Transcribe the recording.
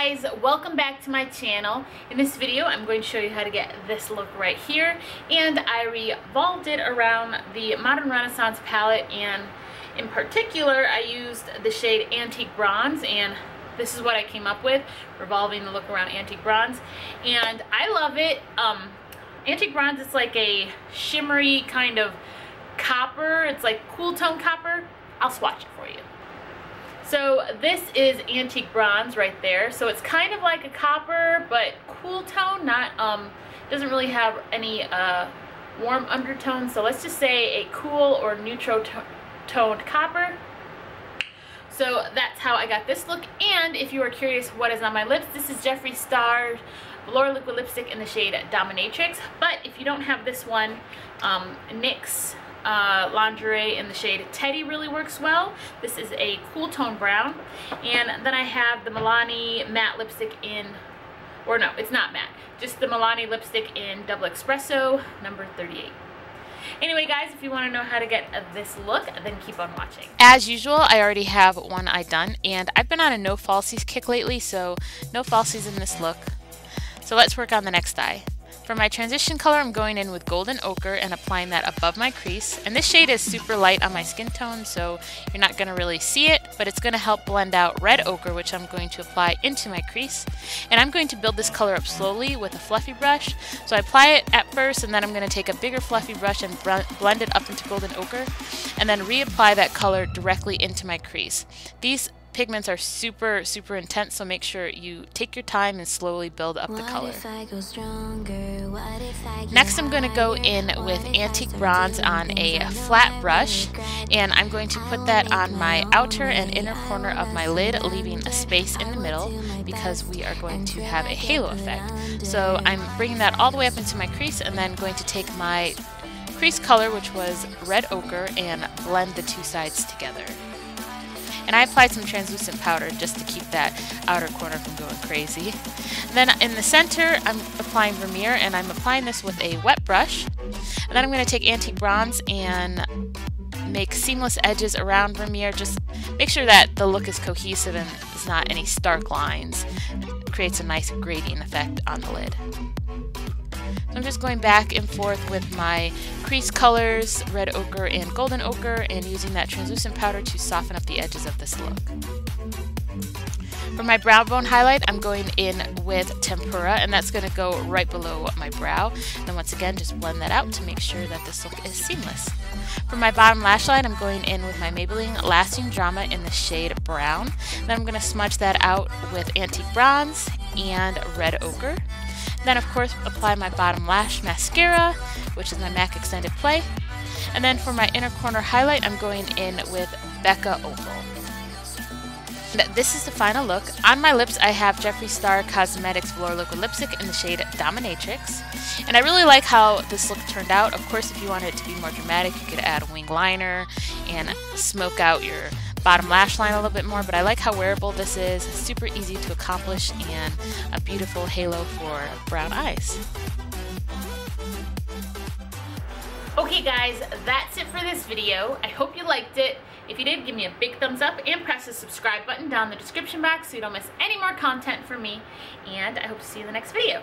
guys, welcome back to my channel. In this video, I'm going to show you how to get this look right here. And I revolved it around the Modern Renaissance palette and in particular, I used the shade Antique Bronze and this is what I came up with, revolving the look around Antique Bronze. And I love it. Um, Antique Bronze is like a shimmery kind of copper. It's like cool tone copper. I'll swatch it for you. So this is antique bronze right there. So it's kind of like a copper, but cool tone, not, um, doesn't really have any uh, warm undertones. So let's just say a cool or neutral toned copper. So that's how I got this look. And if you are curious what is on my lips, this is Jeffree Star Velour Liquid Lipstick in the shade Dominatrix. But if you don't have this one, um, NYX uh, lingerie in the shade Teddy really works well. This is a cool tone brown. And then I have the Milani matte lipstick in, or no, it's not matte, just the Milani lipstick in Double Espresso, number 38. Anyway, guys, if you want to know how to get this look, then keep on watching. As usual, I already have one eye done, and I've been on a no falsies kick lately, so no falsies in this look. So let's work on the next eye. For my transition color, I'm going in with Golden Ochre and applying that above my crease. And this shade is super light on my skin tone, so you're not going to really see it, but it's going to help blend out Red Ochre, which I'm going to apply into my crease. And I'm going to build this color up slowly with a fluffy brush. So I apply it at first, and then I'm going to take a bigger fluffy brush and blend it up into Golden Ochre, and then reapply that color directly into my crease. These pigments are super, super intense, so make sure you take your time and slowly build up the color. Next, I'm going to go in with Antique Bronze on a flat brush, and I'm going to put that on my outer and inner corner of my lid, leaving a space in the middle because we are going to have a halo effect. So I'm bringing that all the way up into my crease and then going to take my crease color, which was red ochre, and blend the two sides together. And I applied some translucent powder just to keep that outer corner from going crazy. Then in the center, I'm applying Vermeer, and I'm applying this with a wet brush. And then I'm going to take Antique Bronze and make seamless edges around Vermeer. Just make sure that the look is cohesive and there's not any stark lines. It creates a nice gradient effect on the lid. So I'm just going back and forth with my crease colors, red ochre and golden ochre, and using that translucent powder to soften up the edges of this look. For my brow bone highlight, I'm going in with tempera, and that's going to go right below my brow. Then once again, just blend that out to make sure that this look is seamless. For my bottom lash line, I'm going in with my Maybelline Lasting Drama in the shade Brown. Then I'm going to smudge that out with Antique Bronze and Red Ochre. Then of course apply my bottom lash mascara, which is my MAC Extended Play. And then for my inner corner highlight, I'm going in with Becca Opal. This is the final look. On my lips, I have Jeffree Star Cosmetics Velour Liquid Lipstick in the shade Dominatrix. And I really like how this look turned out. Of course, if you wanted it to be more dramatic, you could add a wing liner and smoke out your bottom lash line a little bit more, but I like how wearable this is. Super easy to accomplish and a beautiful halo for brown eyes. Okay guys, that's it for this video. I hope you liked it. If you did, give me a big thumbs up and press the subscribe button down in the description box so you don't miss any more content from me. And I hope to see you in the next video.